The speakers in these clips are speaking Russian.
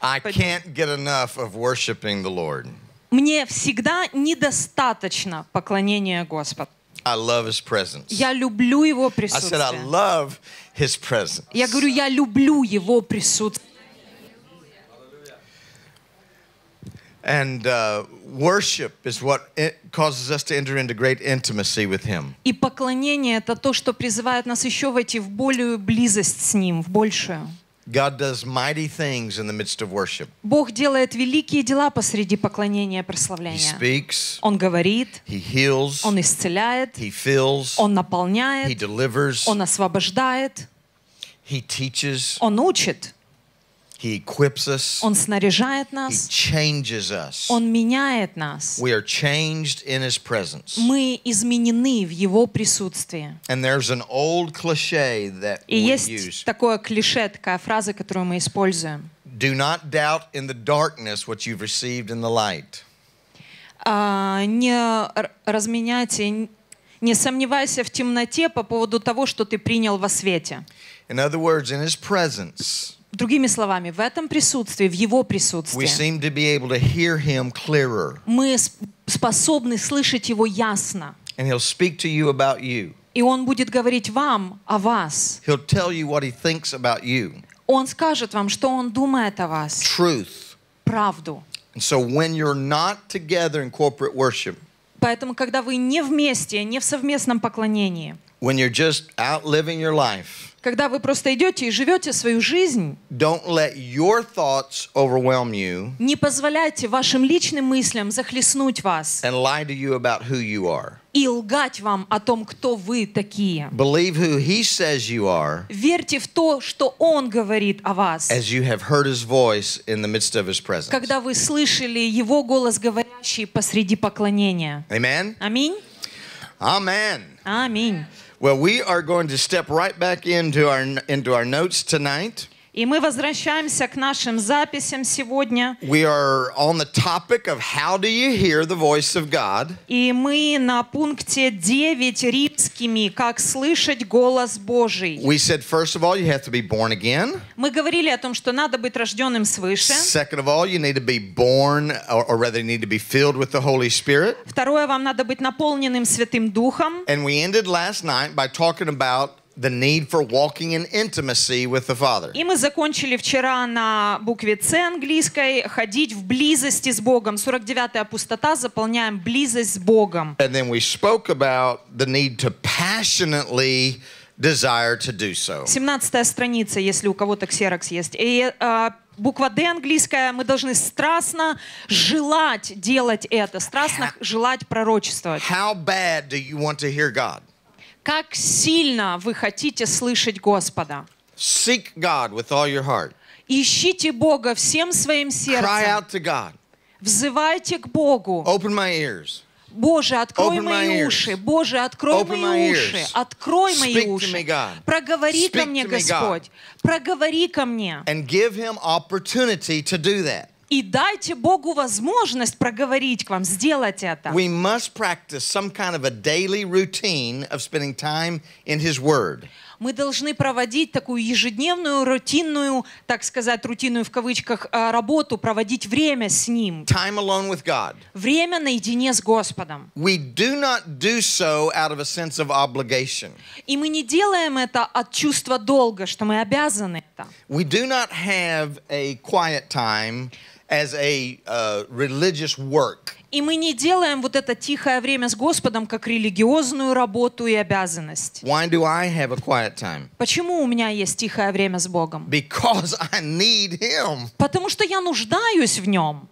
I can't get enough of worshiping the Lord. Мне всегда недостаточно поклонения Господу. I love His presence. Я люблю Его I said, I присутствие. love His presence. Я говорю, я люблю Его присутствие. And uh, worship is what it causes us to enter into great intimacy with Him. И поклонение — это то, что призывает нас еще войти в более близость с Ним, в большую. God does mighty things in the midst of worship. Бог делает великие дела посреди поклонения и He прославления. speaks, Он говорит, He heals, Он исцеляет, He fills, Он He наполняет, delivers, Он освобождает, He teaches, Он учит, He equips us, Он снаряжает He нас, changes us. Он меняет нас. We are changed in His presence. Мы изменены в Его присутствии. And there's an old cliche that И we есть use. такое клише, такая фраза, которую мы используем. Do not doubt in the darkness what you've received in the light. А, не р- разменяйте, не сомневайся в темноте по поводу того, что ты принял во свете. In other words, in His presence, Другими словами, в этом присутствии, в Его присутствии, мы сп- способны слышать Его ясно. And He'll speak to you about you. И Он будет говорить вам о вас. He'll tell you what He thinks about you. Он скажет вам, что Он думает о вас. Truth. Правду. And so when you're not together in corporate worship, Поэтому, когда вы не вместе, не в совместном поклонении, when you're just out living your life, когда вы просто идете и живете свою жизнь, don't let your thoughts overwhelm you не позволяйте вашим личным мыслям захлестнуть вас and lie to you about who you are. и лгать вам о том, кто вы такие. Believe who He says you are Верьте в то, что Он говорит о вас. as you have heard His voice in the midst of His presence. Когда вы слышали Его голос, говорящий посреди поклонения. Amen? Аминь. Amen. Аминь. Well, we are going to step right back into our into our notes tonight. И мы возвращаемся к нашим записям сегодня. We are on the topic of how do you hear the voice of God? И мы на пункте 9 римскими, как слышать голос Божий. We said first of all you have to be born again. Мы говорили о том, что надо быть рожденным свыше. Second of all, you need to be born, or, or rather, you need to be filled with the Holy Spirit. Второе, вам надо быть наполненным Святым Духом. And we ended last night by talking about the need for walking in intimacy with the Father. И мы закончили вчера на букве С английской «ходить в близости с Богом». 49-я пустота, заполняем близость с Богом. And then we spoke about the need to passionately desire to do so. 17 страница, если у кого-то ксерокс есть. И э, буква Д английская, мы должны страстно желать делать это, страстно желать пророчествовать. How bad do you want to hear God? Как сильно вы хотите слышать Господа. Seek God with all your heart. Ищите Бога всем своим Cry сердцем. out to God. Взывайте к Богу. Open my ears. Боже, открой Open мои уши. Боже, открой Open мои уши. Открой Speak мои уши. Проговори ко мне. Господь. Проговори ко мне. And give Him opportunity to do that. И дайте Богу возможность проговорить к вам, сделать это. We must practice some kind of a daily routine of spending time in His Word. Мы должны проводить такую ежедневную, рутинную, так сказать, рутинную в кавычках, э, работу, проводить время с Ним. Time alone with God. Время наедине с Господом. We do not do so out of a sense of obligation. И мы не делаем это от чувства долга, что мы обязаны это. We do not have a quiet time as a uh, religious work. И мы не делаем вот это тихое время с Господом как религиозную работу и обязанность. Why do I have a quiet time? Почему у меня есть тихое время с Богом? Because I need Him. Потому что я нуждаюсь в нем.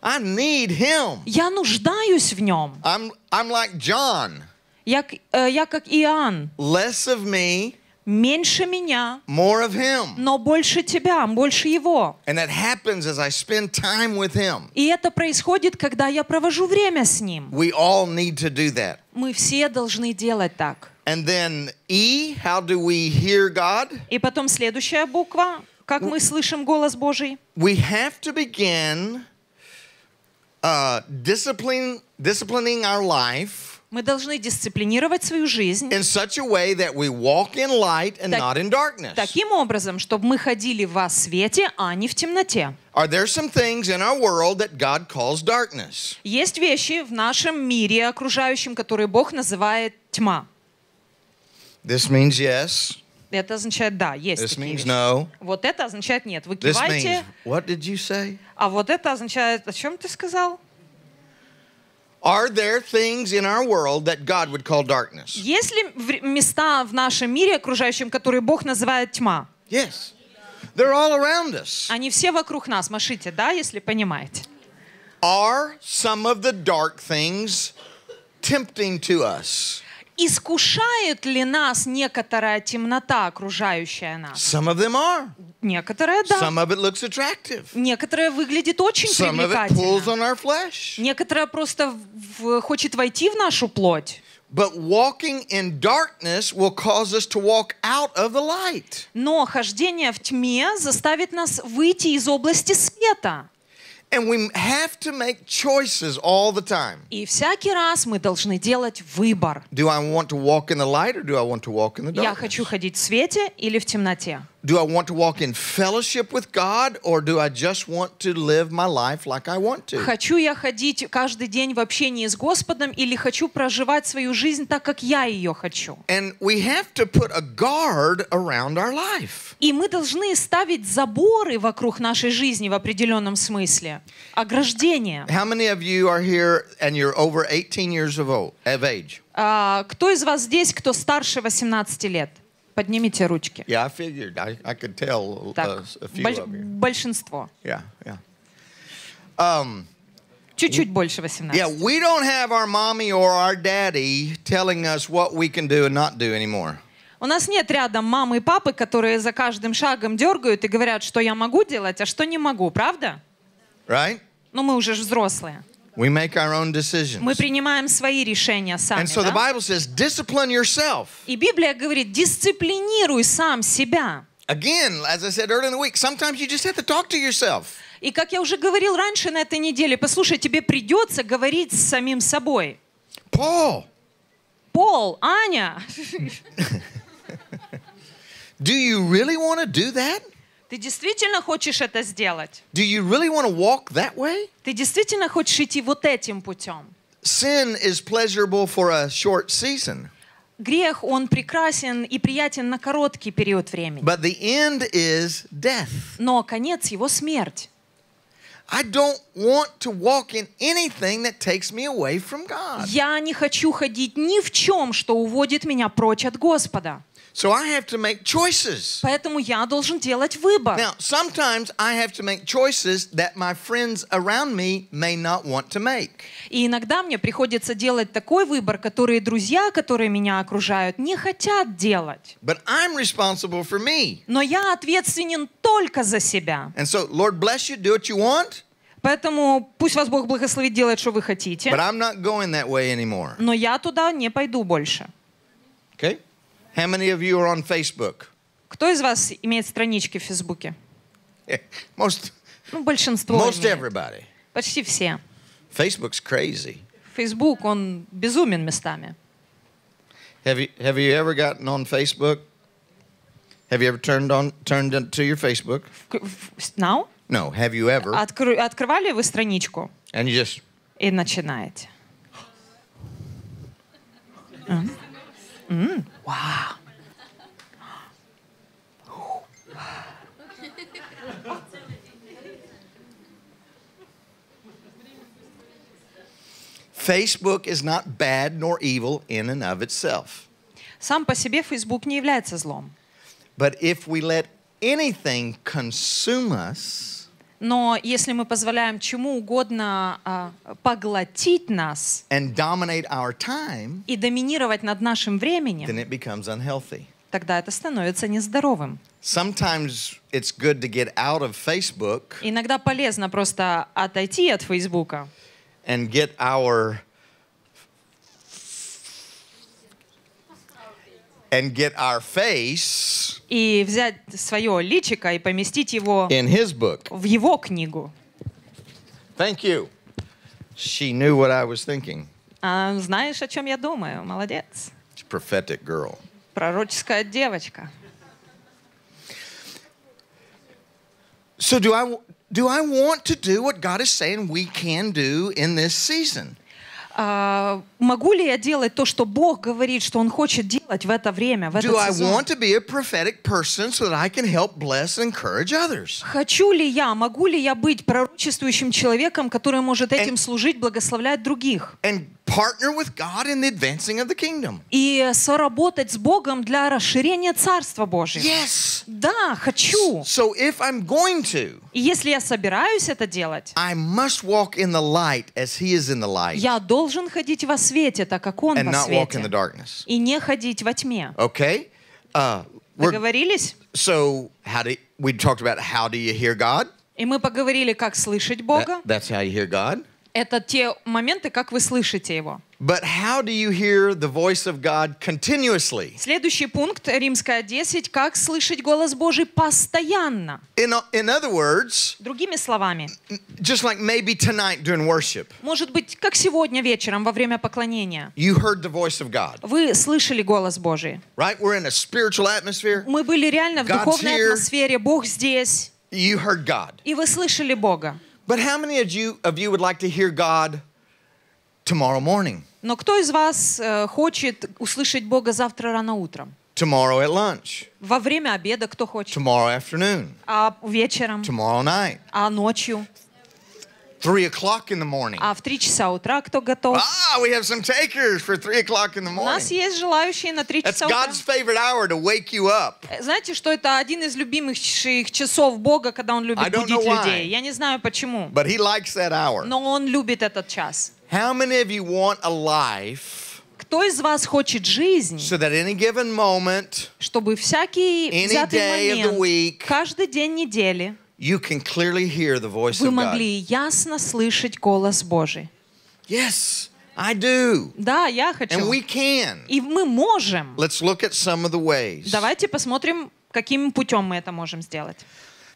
I need Him. Я нуждаюсь в нем. I'm, I'm like John. Я, к- э, я как Иоанн. Less of me, Меньше меня, more of Him. но больше тебя, больше его. And that happens as I spend time with Him. И это происходит, когда я провожу время с ним. We all need to do that. Мы все должны делать так. And then E, how do we hear God? И потом следующая буква. Как мы слышим голос Божий? We have to begin uh, discipline, disciplining our life Мы должны дисциплинировать свою жизнь in such a way that we walk in light and Так- not in darkness. таким образом, чтобы мы ходили во свете, а не в темноте. Are there some things in our world that God calls darkness? Есть вещи в нашем мире окружающем, которые Бог называет тьма. This means yes. Это означает да, есть This такие means вещи. no. Вот это означает нет. Вы This киваете, means what did you say? а вот это означает... О чем ты сказал? Are there things in our world that God would call darkness? Есть ли места в нашем мире окружающем, которые Бог называет тьма? Yes. They're all around us. Они все вокруг нас. Машите, да, если понимаете? Are some of the dark things tempting to us? Искушает ли нас некоторая темнота, окружающая нас? Some of them are. Некоторая да. Some of it looks attractive. Некоторая выглядит очень Some of it pulls привлекательно. on our flesh. Некоторая просто в- хочет войти в нашу плоть. But walking in darkness will cause us to walk out of the light. Но хождение в тьме заставит нас выйти из области света. And we have to make choices all the time. И всякий раз мы должны делать выбор. Do I want to walk in the light or do I want to walk in the Я darkness? хочу ходить в свете или в темноте. Do I want to walk in fellowship with God or do I just want to live my life like I want to? Хочу я ходить каждый день в общении с Господом или хочу проживать свою жизнь так, как я ее хочу. And we have to put a guard around our life. И мы должны ставить заборы вокруг нашей жизни в определенном смысле. Ограждение. How many of you are here and you're over 18 years of, age? А, кто из вас здесь, кто старше 18 лет? Поднимите ручки. Yeah, I figured. I, I could tell uh, Так, a few боль- of you. большинство. Yeah, yeah. Um, Чуть-чуть больше 18. yeah, we don't have our mommy or our daddy telling us what we can do and not do anymore. У нас нет рядом мамы и папы, которые за каждым шагом дергают и говорят, что я могу делать, а что не могу, правда? Right? Но мы уже взрослые. We make our own decisions. Мы принимаем свои решения сами. And so the? Bible says, discipline yourself. И Библия говорит, дисциплинируй сам себя. Again, as I said earlier in the week, sometimes you just have to talk to yourself. И как я уже говорил раньше на этой неделе, послушай, тебе придется говорить с самим собой. Paul, Пол, Аня, do you really want to do that? Ты действительно хочешь это сделать? Do you really want to walk that way? Ты действительно хочешь идти вот этим путем? Sin is pleasurable for a short season, Грех, он прекрасен и приятен на короткий период времени. but the end is death. Но конец его смерть. I don't want to walk in anything that takes me away from God. Я не хочу ходить ни в чем, что уводит меня прочь от Господа. So I have to make choices. Поэтому я должен делать выбор. Now, sometimes I have to make choices that my friends around me may not want to make. И иногда мне приходится делать такой выбор, который друзья, которые меня окружают, не хотят делать. But I'm responsible for me. Но я ответственен только за себя. And so, Lord bless you, do what you want, Поэтому пусть вас Бог благословит делать, что вы хотите. but I'm not going that way anymore. Но я туда не пойду больше. Okay? How many of you are on Facebook? Кто из вас имеет странички в Фейсбуке? Most, Ну, большинство most имеет. everybody. Почти все. Facebook's crazy. Фейсбук, он безумен местами. Have you have you ever gotten on Facebook? Have you ever turned on turned to your Facebook? В- в- Now? No. Have you ever? Откры- Открывали вы страничку And you just и начинаете. М? М, Вау. Facebook is not bad nor evil in and of itself. Сам по себе Фейсбук не является злом. But if we let anything consume us, Но если мы позволяем чему угодно а, поглотить нас and dominate our time, и доминировать над нашим then временем, it becomes unhealthy. тогда это становится нездоровым. Sometimes it's good to get out of Facebook Иногда полезно просто отойти от Фейсбука and get our and get our face и взять свое личико и поместить его in his book. в его книгу. Thank you. She knew what I was thinking. А, знаешь, о чем я думаю? Молодец. It's a prophetic girl. Пророческая девочка. So do I do I want to do what God is saying we can do in this season? А, могу ли я делать то, что Бог говорит, что Он хочет делать в это время, в этот Do I сезон? want to be a prophetic person so that I can help bless and encourage others? Хочу ли я, могу ли я быть пророчествующим человеком, который может этим служить, благословлять других? And partner with God in the advancing of the kingdom? И соработать с Богом для расширения Царства Божьего? Yes. Да, хочу. So if I'm going to, И если я собираюсь это делать, I must walk in the light as He is in the light я должен ходить во свете, так как Он and во not walk in the свете. darkness. И не ходить во тьме. Okay? Uh, we're, Договорились? so how do we talked about how do you hear God? И мы поговорили, как слышать That- Бога. that's how you hear God. Это те моменты, как вы слышите Его. But how do you hear the voice of God continuously? Следующий пункт, Римская 10, как слышать голос Божий постоянно. In, in other words, Другими словами, just like maybe tonight during worship, может быть, как сегодня вечером во время поклонения, you heard the voice of God, вы слышали голос Божий. right? We're in a spiritual atmosphere. Мы были реально в God's духовной here. атмосфере, Бог здесь, You heard God. и вы слышали Бога. But how many of you, of you would like to hear God tomorrow morning, Но кто из вас э, хочет услышать Бога завтра рано утром? tomorrow at lunch, Во время обеда кто хочет? tomorrow afternoon, А вечером? tomorrow night, А ночью? Three o'clock in the morning? А в три часа утра кто готов? Ah, we have some takers for three o'clock in the У нас morning. есть желающие на три That's часа утра. God's favorite hour to wake you up. Знаете, что это один из любимых часов Бога, когда Он любит будить людей. Я не знаю почему, But he likes that hour. но Он любит этот час. How many of you want a life Кто из вас хочет жизнь, so that any given moment чтобы всякий Any взятый day of the момент, week, каждый день недели, you can clearly hear the voice вы of God? могли ясно слышать голос Божий? Yes, I do. Да, я хочу. And we can. И мы можем. Let's look at some of the ways. Давайте посмотрим, каким путем мы это можем сделать.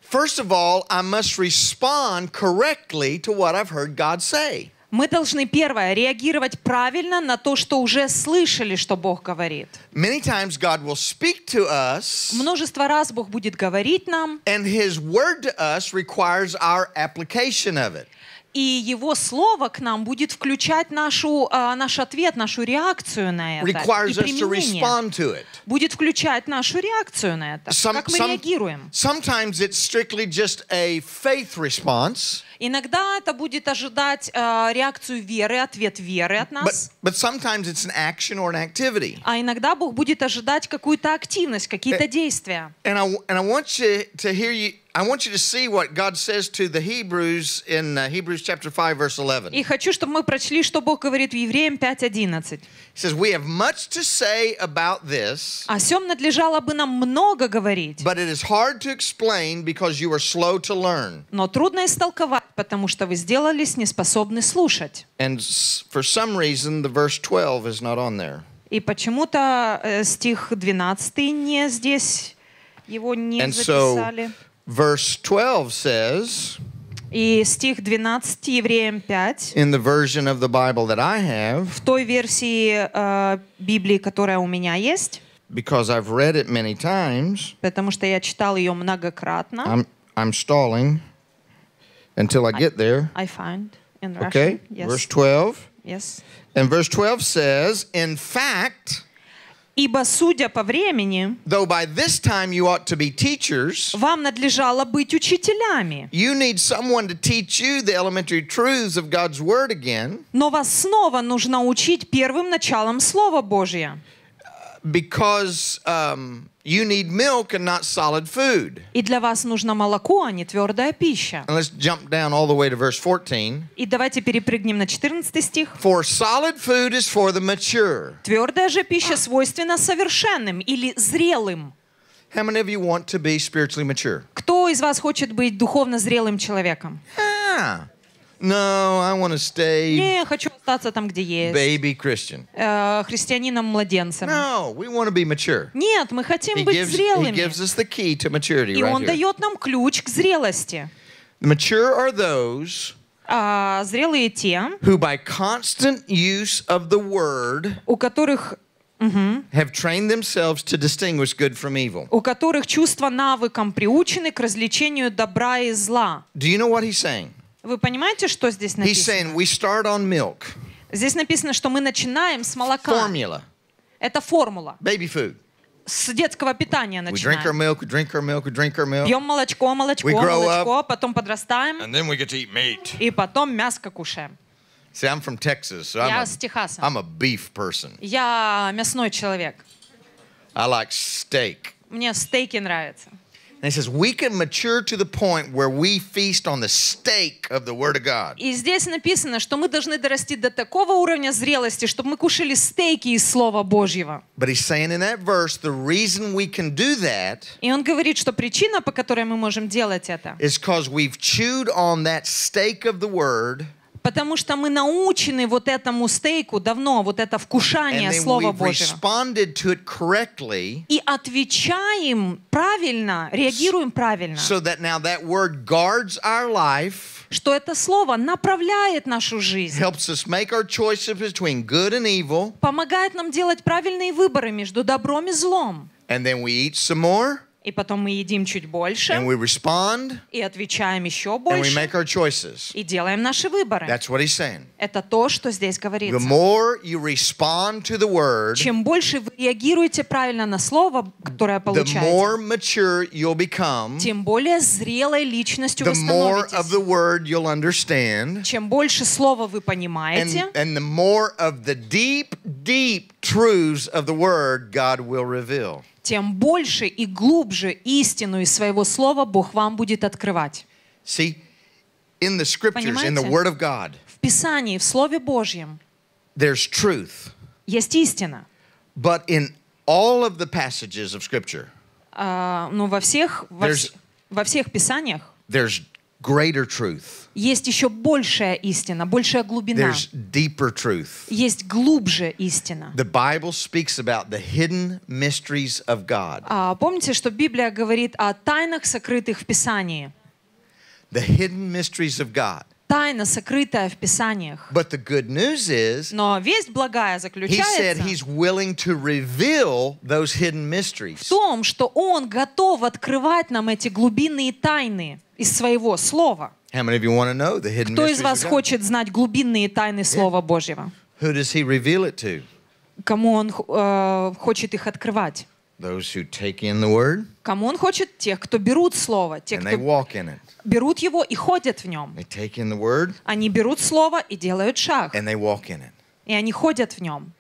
First of all, I must respond correctly to what I've heard God say. Мы должны, первое, реагировать правильно на то, что уже слышали, что Бог говорит. Many times God will speak to us, Множество раз Бог будет говорить нам, and His word to us requires our application of it. И Его Слово к нам будет включать нашу, а, наш ответ, нашу реакцию на это. Requires и применение. Будет включать нашу реакцию на это. Some- как мы some- реагируем. sometimes it's strictly just a faith response, Иногда это будет ожидать а, реакцию веры, ответ веры от but, нас. but sometimes it's an action or an activity. А иногда Бог будет ожидать какую-то активность, Э, какие-то действия. And I, and I want you to hear you, I want you to see what God says to the Hebrews in uh, Hebrews chapter 5, verse 11. И хочу, чтобы мы прочли, что Бог говорит Евреям 5.11. He says, We have much to say about this, О сем надлежало бы нам много говорить, but it is hard to explain because you are slow to learn. но трудно истолковать, потому что вы сделались неспособны слушать. And for some reason, the verse 12 is not on there. И почему-то э, стих 12 не здесь, его не And so, записали. verse 12 says, И стих 12 Евреям 5, in the version of the Bible that I have, в той версии э, Библии, которая у меня есть, because I've read it many times, потому что я читал ее многократно. I'm, I'm stalling until I get there. I find in Okay? Russian. Verse Yes. 12. yes. And verse 12 says, In fact, Ибо, судя по времени, though by this time you ought to be teachers, вам надлежало быть учителями. you need someone to teach you the elementary truths of God's Word again, Но вас снова нужно учить первым началом Слова Божьего. because um, you need milk and not solid food. И для вас нужно молоко, а не твердая пища. And let's jump down all the way to verse 14. И давайте перепрыгнем на 14 стих. For solid food is for the mature. Твердая же пища свойственна совершенным или зрелым. How many of you want to be spiritually mature? Кто из вас хочет быть духовно зрелым человеком? Ah, no, I want to stay Не, хочу остаться там, где есть. baby Christian. Э, христианином-младенцем. No, we want to be mature. Нет, мы хотим He быть gives, he зрелыми. gives us the key to maturity И right Он here. дает нам ключ к зрелости. The mature are those А зрелые те, who by constant use of the word у которых have trained themselves to distinguish good from evil. у которых чувства навыком приучены к развлечению добра и зла. Do you know what he's saying? Вы понимаете, что здесь He's написано? saying we start on milk, Здесь написано, что мы начинаем с молока. formula, Это формула. baby food. С детского питания We drink our начинаем. milk, we drink our milk, we drink our milk, Пьем молочко, молочко, We grow молочко, потом подрастаем, and then we get to eat meat. и потом мяско кушаем. See, I'm from Texas, so Я I'm с a, Техаса. I'm a beef person. Я мясной человек. I like steak. Мне стейки нравятся. And he says we can mature to the point where we feast on the steak of the Word of God. И здесь написано, что мы должны дорасти до такого уровня зрелости, чтобы мы кушали стейки из Слова Божьего. But he's saying in that verse, the reason we can do that И он говорит, что причина, по которой мы можем делать это, is because we've chewed on that steak of the Word Потому что мы научены вот этому стейку давно, вот это вкушание Слова Божьего. И отвечаем правильно, реагируем правильно, so that now that Word guards our life, что это Слово направляет нашу жизнь, helps us make our choices between good and evil, помогает нам делать правильные выборы между добром и злом. and then we eat some more, И потом мы едим чуть больше, and we respond, и отвечаем еще and we больше, make our choices. и делаем наши выборы. That's what he's saying. Это то, что здесь The говорится. more you respond to the Word, Чем больше вы реагируете правильно на слово, которое the получаете, more mature you'll become, тем более зрелой личностью the вы more of the становитесь. Word you'll understand, Чем больше слова вы and, понимаете, and the more of the deep, deep truths of the Word God will reveal. Тем больше и глубже истину из своего слова Бог вам будет открывать. See, in the Scriptures, in the? Word of God, В Писании, в Слове Божьем there's truth. есть истина. But in all of the passages of Scripture, А, но во всех, во, во всех Писаниях there's greater truth, есть еще большая истина, большая глубина. there's deeper truth. Есть глубже истина. The Bible speaks about the hidden mysteries of God. А, помните, что Библия говорит о тайнах, сокрытых в Писании? The hidden mysteries of God. Тайна, сокрытая в Писаниях. But the good news is, Но весть благая he said заключается he's willing to reveal those hidden в том, что Он готов открывать нам эти глубинные тайны из Своего Слова. How many of you want to know the hidden Кто из вас хочет знать глубинные тайны Слова Божьего? Who does he reveal it to? Кому Он э, хочет их открывать? Those who take in the word Кому Он хочет? Тех, кто берут Слово, тех, and they кто walk in it. берут его и ходят в нем. They take in the word Они берут Слово и делают шаг. and they walk in it. И они ходят в нем.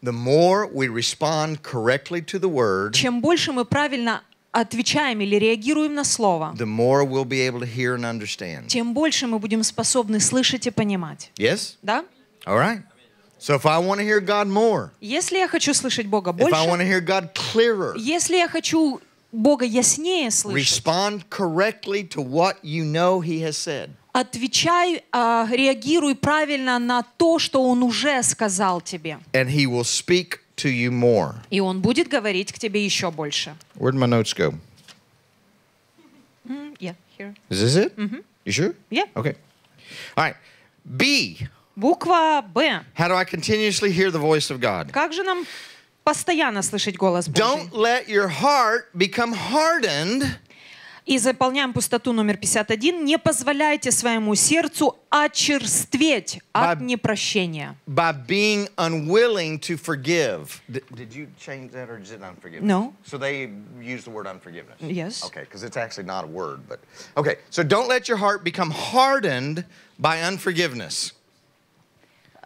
The more we respond correctly to the word, Чем больше мы правильно отвечаем или реагируем на Слово, the more we'll be able to hear and understand. тем больше мы будем способны слышать и понимать. Yes? Да? All right. So if I want to hear God more, Если я хочу слышать Бога if I want to больше, hear God clearer, если я хочу Бога яснее слышать, respond correctly to what you know He has said. отвечай, а, реагируй правильно на то, что Он уже сказал тебе. And He will speak to you more. И Он будет говорить к тебе еще больше. Where'd my notes go? М, yeah, here. Is this it? You sure? Yeah. Okay. All right. B. Буква Б. How do I continuously hear the voice of God? Как же нам постоянно слышать голос Божий? Don't let your heart become hardened И заполняем пустоту номер 51. Не позволяйте своему сердцу очерстветь от By- непрощения. by being unwilling to forgive. Did, did you change that or is it unforgiveness? No. So they use the word unforgiveness? Yes. Okay, because it's actually not a word, but okay. So don't let your heart become hardened by unforgiveness.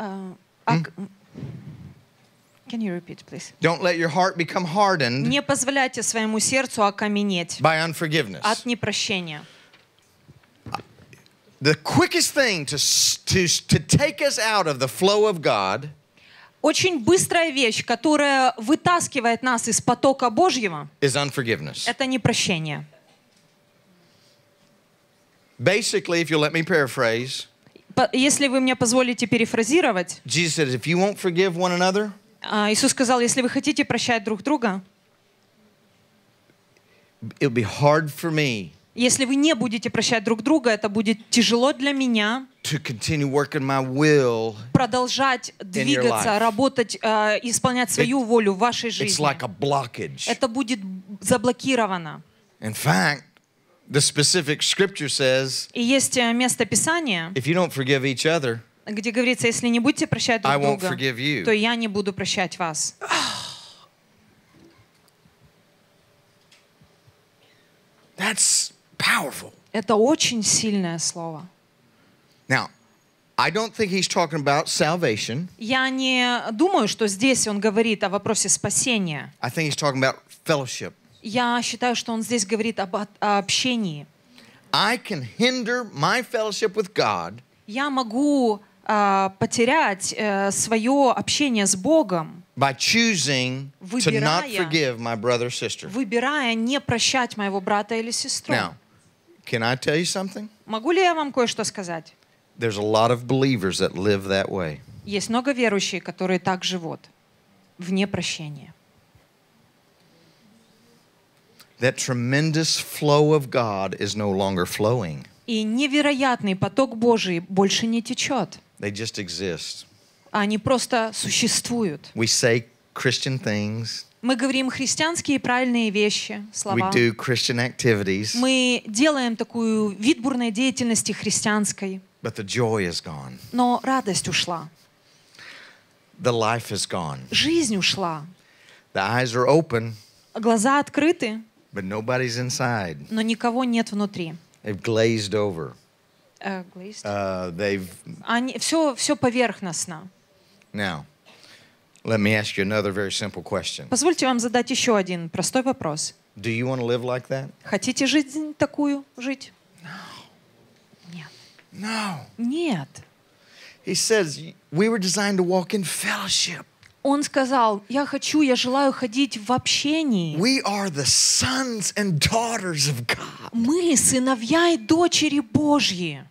А к- Can you repeat, please? Don't let your heart become hardened Не позволяйте своему сердцу окаменеть by unforgiveness. от непрощения. The quickest thing to, s- to, s- to take us out of the flow of God Очень быстрая вещь, которая вытаскивает нас из потока Божьего, is unforgiveness. это непрощение. Basically, if you'll let me paraphrase, По- Если вы мне позволите перефразировать, Jesus said, if you won't forgive one another, а, Иисус сказал, если вы хотите прощать друг друга, it'll be hard for me Если вы не будете прощать друг друга, это будет тяжело для меня продолжать двигаться, работать, э, исполнять свою волю в вашей It's жизни. like. Это будет заблокировано. In fact, the specific scripture says И есть э, место Писания, if you don't forgive each other, где говорится, если не будете прощать I друг won't друга, forgive you. то я не буду прощать вас. that's powerful. Это очень сильное слово. Now, I don't think he's talking about salvation. Я не думаю, что здесь он говорит о вопросе спасения. I think he's talking about fellowship. Я считаю, что он здесь говорит об о общении. I can hinder my fellowship with God Я могу а, потерять э, свое общение с Богом, by choosing to not Выбирая- forgive my brother or sister. выбирая не прощать моего брата или сестру. Now, can I tell you something? Могу ли я вам кое-что сказать? There's a lot of believers that live that way. Есть много верующих, которые так живут, вне прощения. That tremendous flow of God is no longer flowing. И невероятный поток Божий больше не течет. They just exist. Они просто существуют. We say Christian things, Мы говорим христианские правильные вещи, we слова. do Christian activities, Мы делаем такую вид бурной деятельности христианской, but the joy is gone. но радость ушла, The life is gone. жизнь ушла, The eyes are open, глаза открыты, but nobody's inside. но никого нет внутри. They've glazed over. Э, glazed. Uh, they've Они, все, все поверхностно. now. Let me ask you another very simple question. Позвольте вам задать еще один простой вопрос. Do you want to live like that? Хотите жизнь такую жить? Нет. No. Нет. He says we were designed to walk in fellowship. Он сказал, я хочу, я желаю ходить в общении. We are the sons and daughters of God. Мы сыновья и дочери Божьи.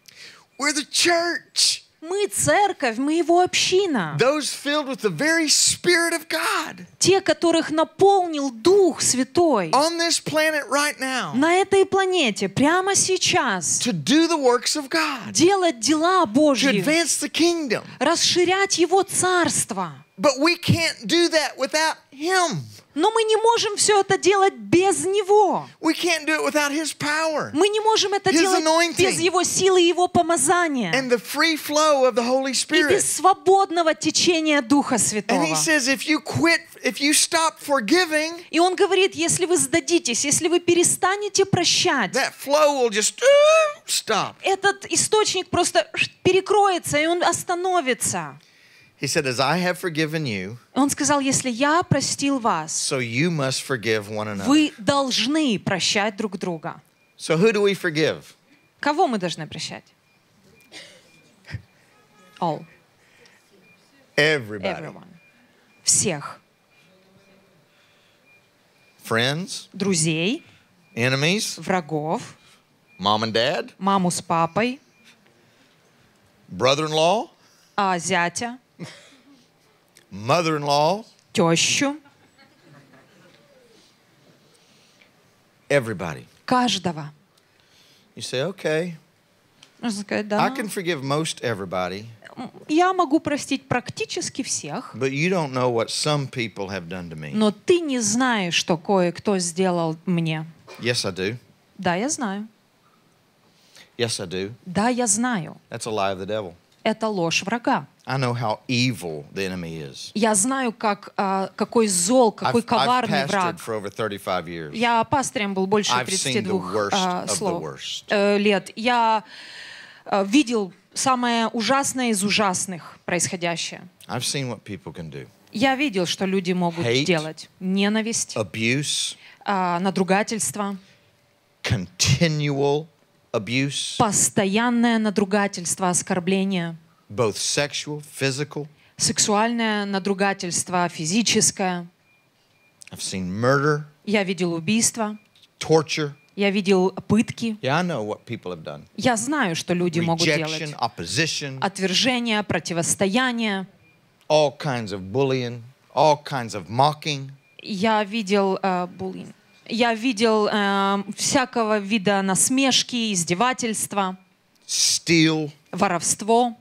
We're the church. Мы церковь, мы его община. Those filled with the very Spirit of God Те, которых наполнил Дух Святой on this planet right now на этой планете прямо сейчас. to do the works of God, Делать дела to Божьи, advance the kingdom. расширять Его Царство. But we can't do that without Him. Но мы не можем все это делать без Него. We can't do it without His power Мы не можем это His делать anointing. без Его силы и Его помазания. and the free flow of the Holy И без свободного течения Духа And Святого. He says, if you quit, if you stop forgiving, И Он говорит, если вы сдадитесь, если вы перестанете прощать, that flow will just uh, stop. этот источник просто перекроется, и он остановится. He said, as I have forgiven you, Он сказал, если я простил вас, so you must forgive one another. вы должны прощать друг друга. So who do we forgive? Кого мы должны прощать? All, Everybody. everyone. Всех. Friends, Друзей, enemies, врагов, mom and dad, маму с папой, brother-in-law, а, зятя, Mother-in-law, тещу, everybody. каждого. You say, okay, Можно сказать, I да. can forgive most everybody, Я могу простить практически всех, but you don't know what some people have done to me. но ты не знаешь, что кое-кто сделал мне. Yes, I do. Да, я знаю. Yes, I do. Да, я знаю. That's a lie of the devil. Это ложь врага. I know how evil the enemy is. Я знаю, как, а, какой зол, какой I've, I've коварный pastored враг. for over 35 years. Я пастырем был больше I've seen the 32 worst а, слов, э, лет. Я э, видел самое ужасное из ужасных происходящее. I've seen what people can do. Я видел, что люди могут Hate. делать. Ненависть, Abuse, а, надругательство, continual abuse, постоянное надругательство, оскорбление, both sexual, physical. сексуальное надругательство, физическое. I've seen murder, Я видел убийства, torture. я видел пытки. Yeah, I know what people have done. Я знаю, что люди могут Rejection, делать. opposition, Отвержение, противостояние. all kinds of bullying, all kinds of mocking. Я видел э, буллинг. Я видел э, всякого вида насмешки, издевательства, steal, воровство,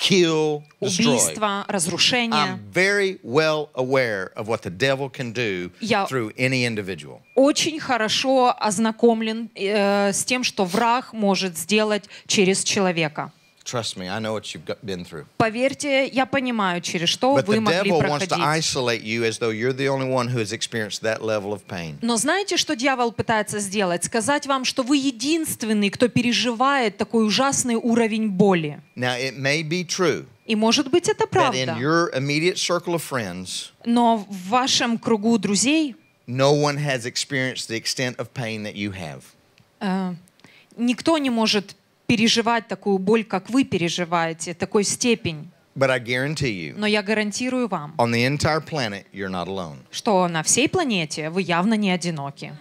kill, destroy. убийство, разрушение. I'm very well aware of what the devil can do Я- through any individual. Очень хорошо ознакомлен э, с тем, что враг может сделать через человека. Trust me, I know what you've been through. Поверьте, я понимаю, через что But вы могли devil wants to проходить. isolate you as though you're the only one who has experienced that level of pain. Но знаете, что дьявол пытается сделать? Сказать вам, что вы единственный, кто переживает такой ужасный уровень боли. Now, it may be true И может быть это that in правда. your immediate circle of friends, Но в вашем кругу друзей no one has experienced the extent of pain that you have. э, никто не может переживать такую боль, как вы переживаете, такой степень. But I guarantee you, Но я гарантирую вам, on the entire planet, you're not alone. что на всей планете вы явно не одиноки.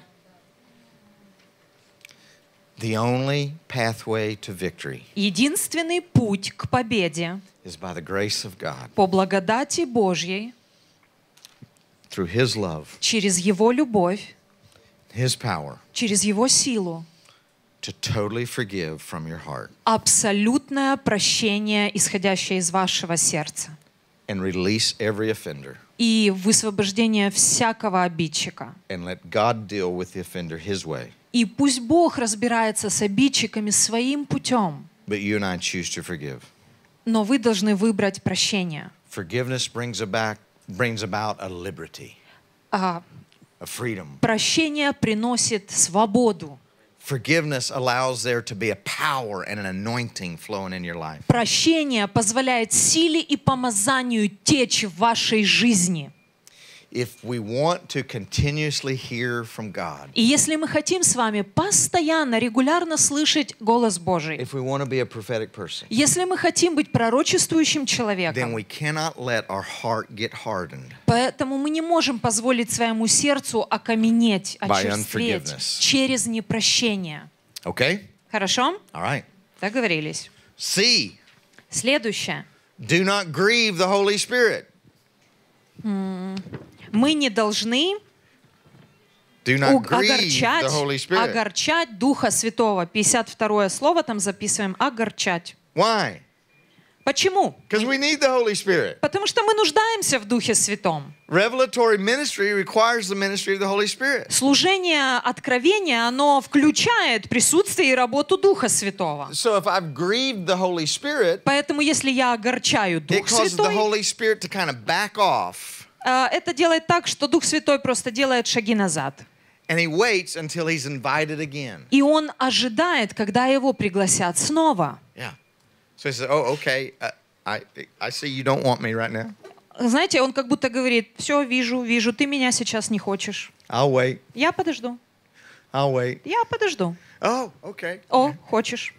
The only pathway to victory Единственный путь к победе is by the grace of God по благодати Божьей, through His love, через Его любовь, His power через Его силу, to totally forgive from your heart абсолютное прощение, исходящее из вашего сердца, and release every offender и высвобождение всякого обидчика. and let God deal with the offender His way. И пусть Бог разбирается с обидчиками своим путем, But you and I choose to forgive. но вы должны выбрать прощение. Forgiveness brings about, brings about a liberty, А a freedom. прощение приносит свободу. Forgiveness allows there to be a power and an anointing flowing in your life. Прощение позволяет силе и помазанию течь в вашей жизни. If we want to continuously hear from God, И если мы хотим с вами постоянно, регулярно слышать голос Божий, if we want to be a prophetic person, если мы хотим быть пророчествующим then человеком, we cannot let our heart get hardened поэтому мы не можем позволить своему сердцу окаменеть, очерстветь через непрощение. Okay? Хорошо? All right. Договорились. C. Следующее. Do not grieve the Holy Spirit. Мы не должны огорчать, огорчать Духа Святого. 52 слово там записываем огорчать. Why? Почему? We need the Holy Spirit. Потому что мы нуждаемся в Духе Святом. Revelatory ministry requires the ministry of the Holy Spirit. Служение откровения, оно включает присутствие и работу Духа Святого. So if I've grieved the Holy Spirit, Поэтому если я огорчаю it Дух causes the Святой, Holy Spirit to kind of back off это делает так, что Дух Святой просто делает шаги назад. and he waits until he's invited again. И он ожидает, когда его пригласят снова. Yeah. So he says, Oh, okay. Uh, I, I see you don't want me right now. Знаете, он как будто говорит, все, вижу, вижу, ты меня сейчас не хочешь. I'll wait. Я подожду, I'll wait. я подожду. Oh, okay. О, хочешь.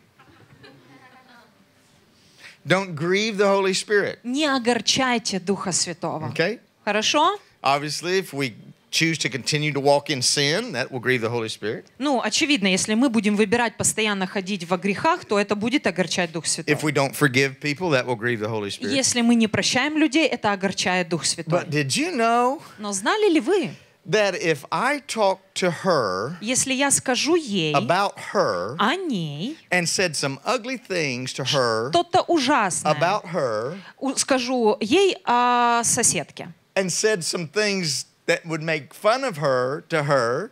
Don't grieve the Holy Spirit. Не огорчайте Духа Святого. Okay? Хорошо? Obviously, if we choose to continue to walk in sin, that will grieve the Holy Spirit. Ну, очевидно, если мы будем выбирать постоянно ходить во грехах, то это будет огорчать Дух Святой. If we don't forgive people, that will grieve the Holy Spirit. Если мы не прощаем людей, это огорчает Дух Святой. But did you know Но знали ли вы, that if I talk to her если я скажу ей about her о ней and said some ugly things to her что-то ужасное, about her скажу ей о соседке, and said some things that would make fun of her to her,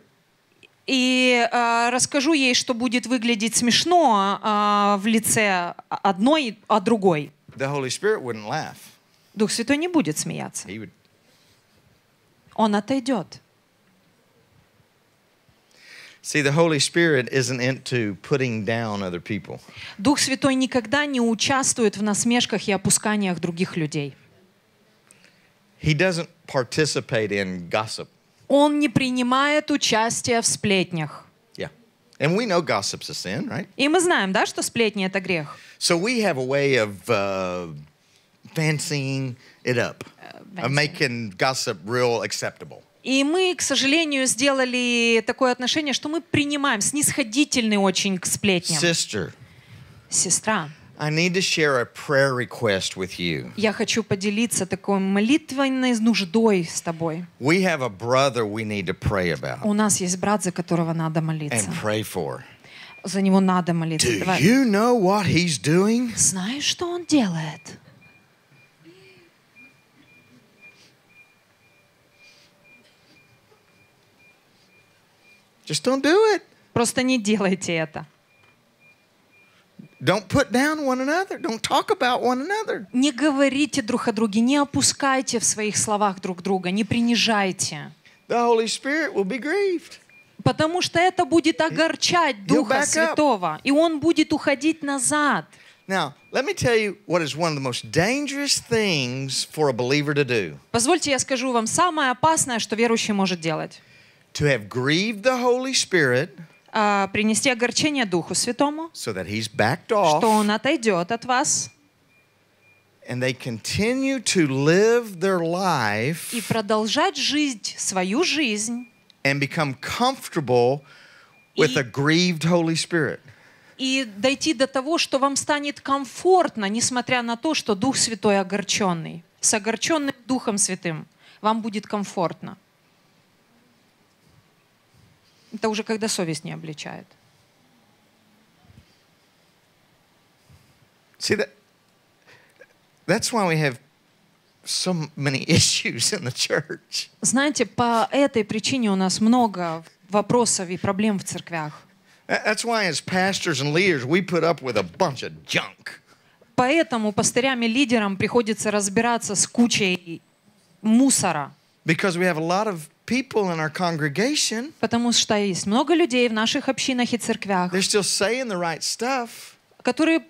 и э, расскажу ей, что будет выглядеть смешно э, в лице одной, а другой, the Holy Spirit wouldn't laugh. Дух Святой не будет смеяться. He would. Он отойдет. See, the Holy Spirit isn't into putting down other people. Дух Святой никогда не участвует в насмешках и опусканиях других людей. He doesn't participate in gossip. Он не принимает участие в сплетнях. Yeah. And we know gossip's a sin, right? И мы знаем, да, что сплетни — это грех. So we have a way of uh, fancying it up, of fancying. making gossip real acceptable. И мы, к сожалению, сделали такое отношение, что мы принимаем снисходительный очень к сплетням. Sister, Сестра, I need to share a prayer request with you. Я хочу поделиться такой молитвенной нуждой с тобой. We have a brother we need to pray about У нас есть брат, за которого надо and молиться. pray for. За него надо молиться. Do Давай. you know what he's doing? Знаешь, что он делает? Just don't do it. Просто не делайте это. Don't put down one another. Don't talk about one another. Не говорите друг о друге, не опускайте в своих словах друг друга, не принижайте. The Holy Spirit will be grieved. Потому что это будет огорчать Духа. Святого, и Он будет уходить назад. Now, let me tell you what is one of the most dangerous things for a believer to do Позвольте, я скажу вам самое опасное, что верующий может делать. to have grieved the Holy Spirit принести огорчение Духу Святому, so that he's backed off что Он отойдет от вас and they continue to live their life и продолжать жить свою жизнь and become comfortable with a grieved Holy Spirit. и дойти до того, что вам станет комфортно, несмотря на то, что Дух Святой огорченный. С огорченным Духом Святым вам будет комфортно. Это уже когда совесть не обличает. See that that's why we have so many issues in the church. Знаете, по этой причине у нас много вопросов и проблем в церквях. That- That's why as pastors and leaders we put up with a bunch of junk. Поэтому пастырям и лидерам приходится разбираться с кучей мусора. Because we have a lot of people in our congregation, Потому что есть много людей в наших общинах и церквях, they're still saying the right stuff, которые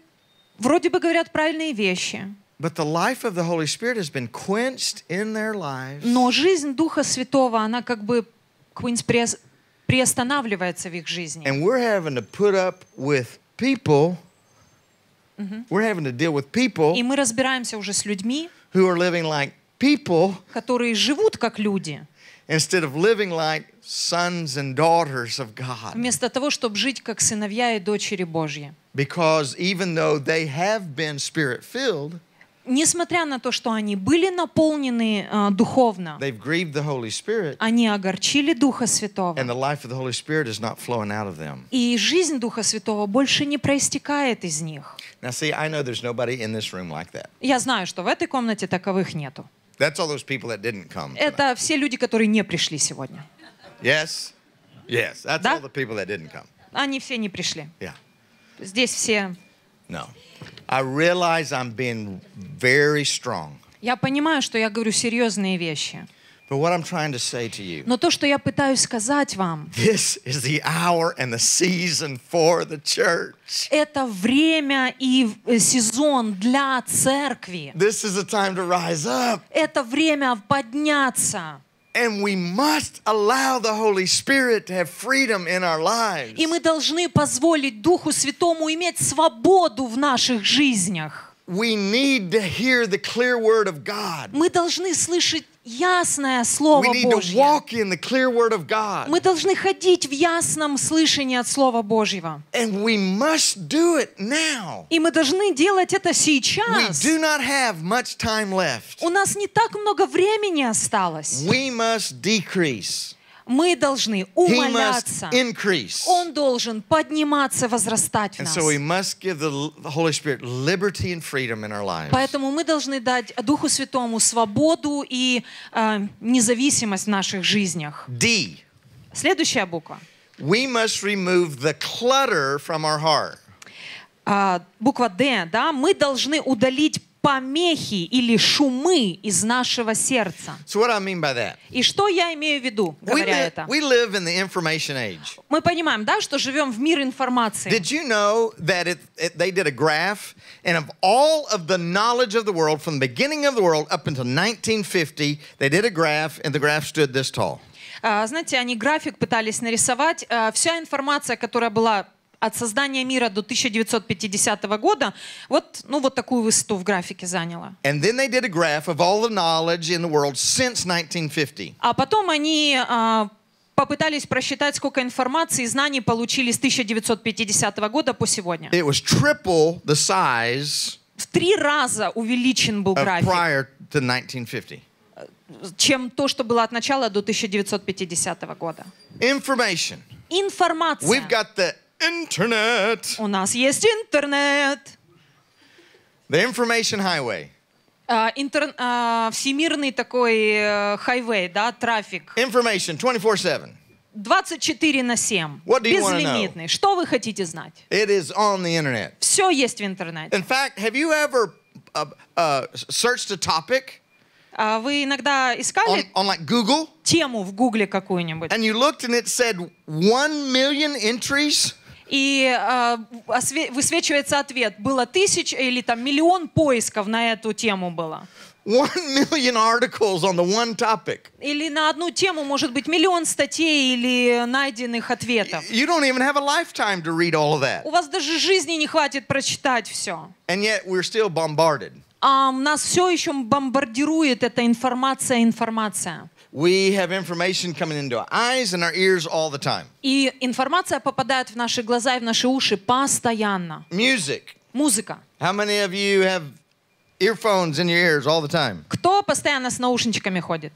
вроде бы говорят правильные вещи, but the life of the Holy Spirit has been quenched in their lives. но жизнь Духа Святого, она как бы приостанавливается в их жизни. And we're having to put up with people, we're having to deal with people И мы разбираемся уже с людьми, who are living like people которые живут как люди, instead of living like sons and daughters of God. вместо того, чтобы жить как сыновья и дочери Божьи. Because even though they have been spirit filled, Несмотря на то, что они были наполнены э, духовно, they've grieved the Holy Spirit, они огорчили Духа Святого. and the life of the Holy Spirit is not flowing out of them. И жизнь Духа Святого больше не проистекает из них. Now, see, I know there's nobody in this room like that. Я знаю, что в этой комнате таковых нету. That's all those people that didn't come. Это все люди, которые не пришли сегодня. Yes? Yes, that's Да? all the people that didn't come. Они все не пришли. Yeah. Здесь все... No. I realize I'm being very strong. Я понимаю, что я говорю серьезные вещи. But what I'm trying to say to you, Но то, что я пытаюсь сказать вам, this is the hour and the season for the church. это время и э, сезон для церкви. This is a time to rise up. Это время подняться. And we must allow the Holy Spirit to have freedom in our lives. И мы должны позволить Духу Святому иметь свободу в наших жизнях. We need to hear the clear word of God. Мы должны слышать ясное Слово Божье. Мы должны ходить в ясном слышании от Слова Божьего. And we must do it now. И мы должны делать это сейчас. do not have much time left. У нас не так много времени осталось. Мы должны умоляться. Он должен подниматься, возрастать в нас. Поэтому мы должны дать Духу Святому свободу и э, независимость в наших жизнях. D. Следующая буква. We must remove the clutter from our heart. А, буква Д, да, мы должны удалить помехи или шумы из нашего сердца. So, what I mean by that? И что я имею в виду, We говоря live, это? we live in the information age. Мы понимаем, да, что живем в мир информации. Did you know that it, it, they did a graph, and of all of the knowledge of the world, from the beginning of the world up until 1950, they did a graph, and the graph stood this tall. А, Знаете, они график пытались нарисовать. А, Вся информация, которая была от создания мира до 1950 года, вот, ну, вот такую высоту в графике заняла. And then they did a graph of all the knowledge in the world since 1950. А потом они а, попытались просчитать, сколько информации и знаний получили с 1950 года по сегодня. It was triple the size В три раза увеличен был график, prior to 1950. чем то, что было от начала до 1950 года. Information. Информация. We've got the internet, У нас есть интернет. the information highway. А, интер- а, всемирный такой э, хайвей, да, трафик. Information 24 7. 24 на 7. What do you wanna Безлимитный. Что вы хотите знать? It is on the internet. Все есть в интернете. In fact, have you ever uh, uh, searched a topic А вы иногда on, искали on like Google тему в Гугле какую-нибудь? and you looked and it said 1 million entries? И осве- высвечивается ответ. Было тысяч или там миллион поисков на эту тему было. 1 million articles on the one topic. Или на одну тему может быть миллион статей или найденных ответов. You don't even have a lifetime to read all of that. У вас даже жизни не хватит прочитать все. And yet we're still bombarded. А нас все еще бомбардирует эта информация, информация. We have information coming into our eyes and our ears all the time. И информация попадает в наши глаза и в наши уши постоянно. Music. Музыка. How many of you have earphones in your ears all the time? Кто постоянно с наушничками ходит?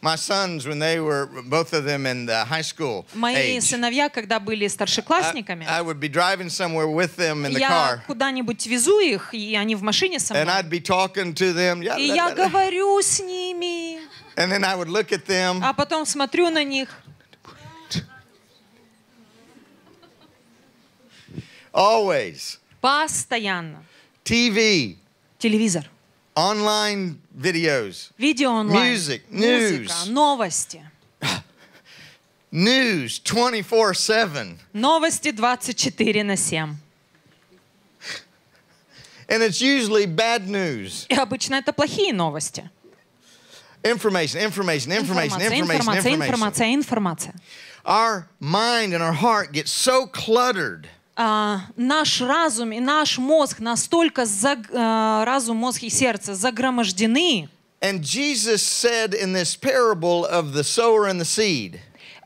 My sons, when they were both of them in the high school Мои age, сыновья, когда были I, старшеклассниками, I would be driving somewhere with them in the я car, куда-нибудь везу их, и они в машине со and мной. I'd be talking to them, И я говорю с ними, and then I would look at them, а потом смотрю на них. always Постоянно. TV, Телевизор, online videos, видео онлайн, Music, музыка, news. новости. news 24 7. Новости 24 на 7. And it's usually bad news. И обычно это плохие новости. Information, information, information, Информация, information, информация, information. информация, информация. Our mind and our heart get so cluttered А, Наш разум и наш мозг настолько заг- а, разум, мозг и сердце загромождены. And Jesus said in this parable of the sower and the seed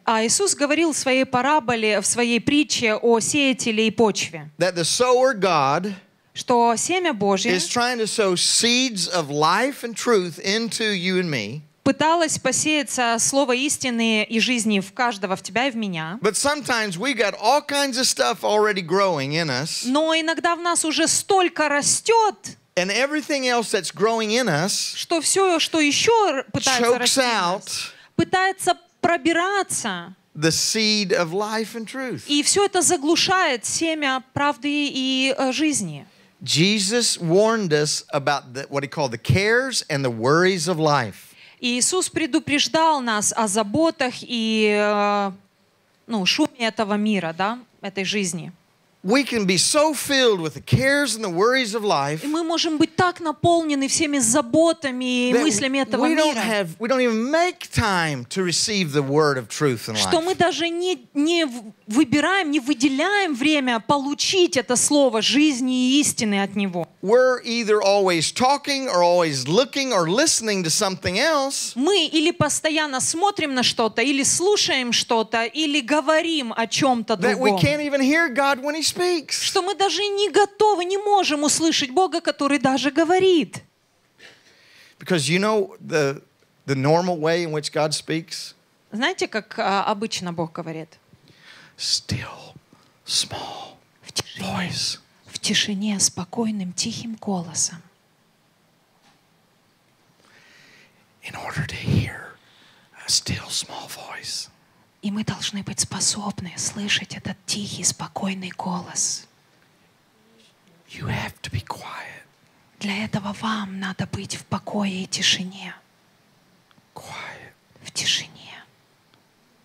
А Иисус говорил в своей параболе, в своей притче о сеятеле и почве, that the sower God что семя Божье is trying to sow seeds of life and truth into you and me. Пыталось посеяться слово истины и жизни в каждого, в тебя и в меня. But sometimes we got all kinds of stuff already growing in us, Но иногда в нас уже столько растет, and everything else that's growing in us что все, что еще пытается chokes out пытается пробираться. the seed of life and truth. И все это заглушает семя правды и э, жизни. Jesus warned us about the, what he called the cares and the worries of life. И Иисус предупреждал нас о заботах и э, ну, шуме этого мира, да, этой жизни. We can be so filled with the cares and the worries of life И мы можем быть так наполнены всеми заботами и that мыслями этого we don't мира, have we don't even make time to receive the word of truth in что мы life. даже не, не в- выбираем, не выделяем время получить это слово жизни и истины от Него. We're either always talking or always looking or listening to something else Мы или постоянно смотрим на что-то, или слушаем что-то, или говорим о чем-то that we другом. can't even hear God when he speaks. Что мы даже не готовы, не можем услышать Бога, который даже говорит. Because you know the the normal way in which God speaks? Знаете, как а, обычно Бог говорит? Still, small В тишине, voice. в тишине, спокойным, тихим голосом. In order to hear a still small voice, И мы должны быть способны слышать этот тихий, спокойный голос. you have to be quiet. Для этого вам надо быть в покое и тишине. Quiet. В тишине,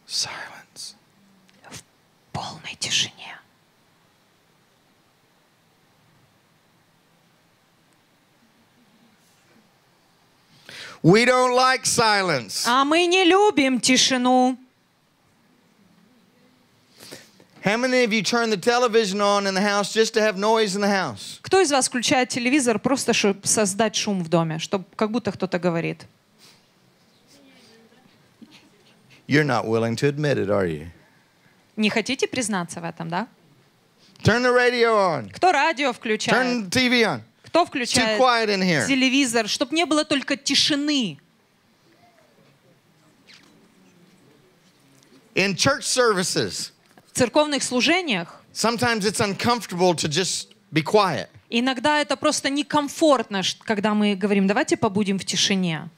Silence. в полной тишине. We don't like silence. А мы не любим тишину. How many of you turn the television on in the house just to have noise in the house? Кто из вас включает телевизор просто, чтобы создать шум в доме, чтобы как будто кто-то говорит? You're not willing to admit it, are you? Не хотите признаться в этом, да? Turn the radio on. Кто радио включает? Turn the TV on. Кто It's too включает quiet in here. телевизор? Чтобы не было только тишины. In church services, церковных служениях sometimes it's uncomfortable to just be quiet. иногда это просто некомфортно, когда мы говорим, давайте побудем в тишине.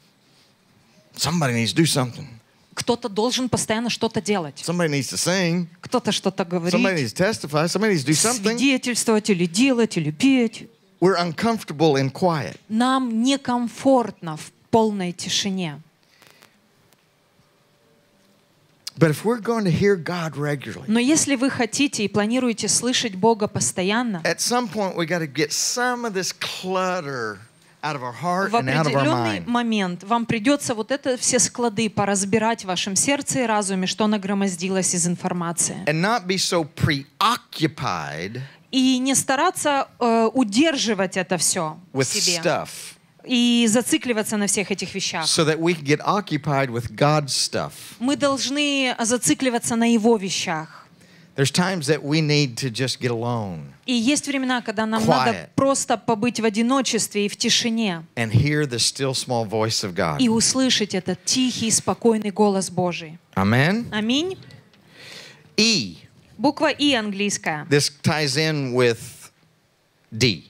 Somebody needs to do something. Кто-то должен постоянно что-то делать. Somebody needs to sing. Кто-то что-то Somebody говорить, needs to testify. Somebody needs to do something. свидетельствовать или делать, или петь. We're uncomfortable in quiet. Нам некомфортно в полной тишине. But if we're going to hear God regularly, Но если вы хотите и планируете слышать Бога постоянно, at some point we got to get some of this clutter out of our heart в определенный момент вам придется вот это все склады поразбирать в вашем сердце и разуме, что нагромоздилось из информации. And not be so preoccupied И не стараться э, удерживать это все в себе. stuff И зацикливаться на всех этих вещах. so that we can get occupied with God's stuff. Мы должны зацикливаться на Его вещах. There's times that we need to just get alone И есть времена, когда нам надо просто побыть в одиночестве и в тишине. and hear the still small voice of God. И услышать этот тихий, спокойный голос Божий. Amen. Аминь. E. Буква И английская. This ties in with D.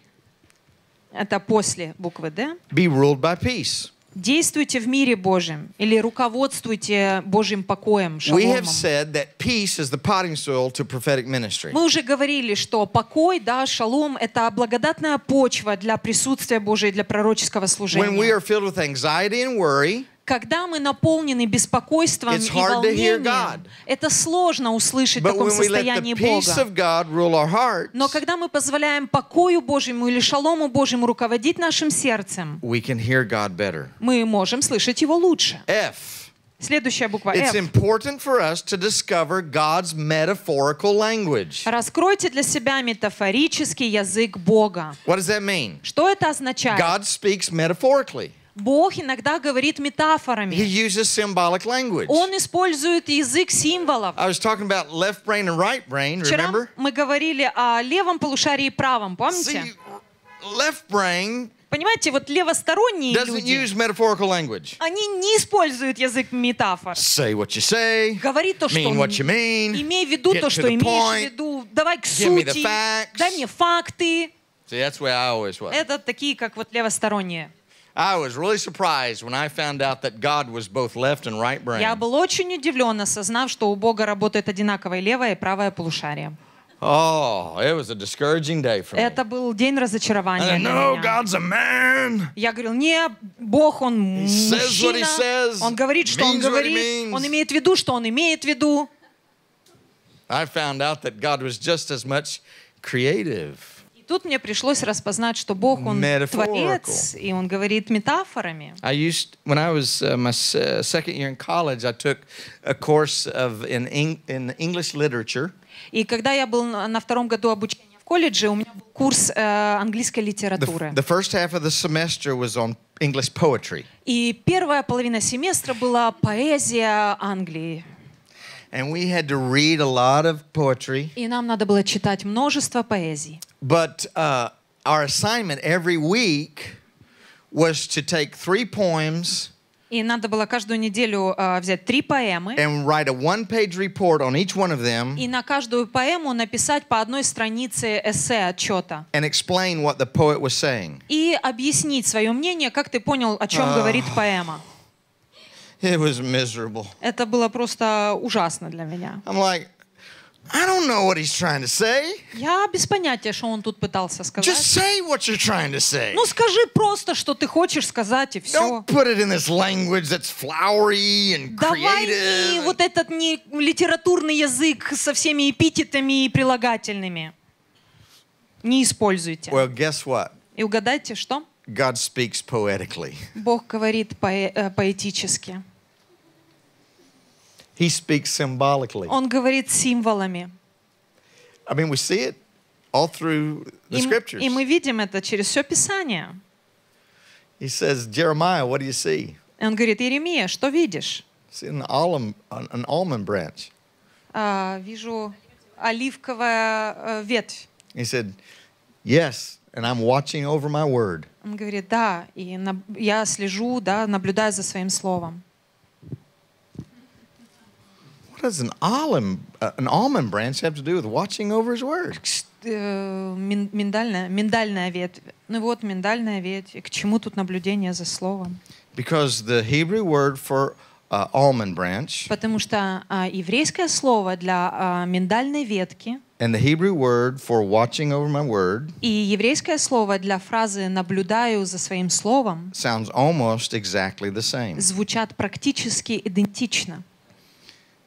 Это после буквы Д. Be ruled by peace. Действуйте в мире Божьем или руководствуйте Божьим покоем, шаломом. Мы уже говорили, что покой, да, шалом — это благодатная почва для присутствия Божия, для пророческого When we служения. are filled with anxiety and worry, Когда мы наполнены беспокойством It's и волнением, это сложно услышать в таком состоянии Бога. hearts, Но когда мы позволяем покою Божьему или шалому Божьему руководить нашим сердцем, мы можем слышать Его лучше. F. Следующая буква It's F. important for us to discover God's metaphorical language. Раскройте для себя метафорический язык Бога. What does that mean? Что это означает? God speaks metaphorically. Бог иногда говорит He метафорами. uses symbolic language. Он использует язык символов. I was talking about left brain and right brain, Вчера remember? мы говорили о левом полушарии и правом, помните? See, left brain Понимаете, вот левосторонние люди, use metaphorical language. они не используют язык метафор. Say what you say, Говори то, что mean what you mean. имей в виду то, что имеешь point. в виду. Давай к сути. Дай мне факты. See, that's where I always was. Это такие, как вот левосторонние. I was really surprised when I found out that God was both left and right brain. Я был очень удивлен, осознав, что у Бога работает одинаково и левое, и правое полушарие. Oh, it was a discouraging day for me. Это был день I разочарования said, для no, меня. God's a man. Я говорил, не, Бог, Он says what he мужчина, says, Он говорит, что Он means what he говорит, means. Он имеет в виду, что Он имеет в виду. I found out that God was just as much creative. Тут мне пришлось распознать, что Бог, Он творец, и Он говорит метафорами. I used when I was uh, my uh, second year in college, I took a course of in in English literature, И когда я был на втором году обучения в колледже, у меня был курс э, английской The, литературы. f- the first half of the semester was on English poetry. И первая половина семестра была поэзия Англии. And we had to read a lot of poetry. И нам надо было читать множество поэзий. But uh, our assignment every week was to take three poems И надо было каждую неделю э, взять три поэмы and write a one page report on each one of them и на каждую поэму написать по одной странице эссе отчета. and explain what the poet was saying. И объяснить свое мнение, как ты понял, о чем говорит поэма. It was miserable. Это было просто ужасно для меня. I'm like, I don't know what he's trying to say. Я без понятия, что он тут пытался Just сказать. say what you're trying to say. Ну скажи просто, что ты хочешь сказать, и все. Don't put it in this language that's flowery and Давай не creative. вот этот не литературный язык со всеми эпитетами и прилагательными. Не используйте. Well, guess what? И угадайте, что? God speaks poetically. Бог говорит поэ- э, поэтически. He speaks symbolically. Он говорит символами. I mean, we see it all through the scriptures. и мы видим это через все Писание. He says, Jeremiah, what do you see? Он говорит, Иеремия, что видишь? See an almond, an, almond branch. А, вижу оливковая э, ветвь. He said, Yes, and I'm watching over my word. Он говорит, да, и я слежу, да, наблюдаю за своим словом. What does an almond, uh, an almond branch have to do with watching over his word? Э, мин- миндальная, миндальная ветвь. Ну вот, миндальная ветвь. К чему тут наблюдение за словом? Because the Hebrew word for uh, almond branch Потому что а, еврейское слово для а, миндальной ветки and the Hebrew word for watching over my word и еврейское слово для фразы «наблюдаю за своим словом» sounds almost exactly the same. звучат практически идентично.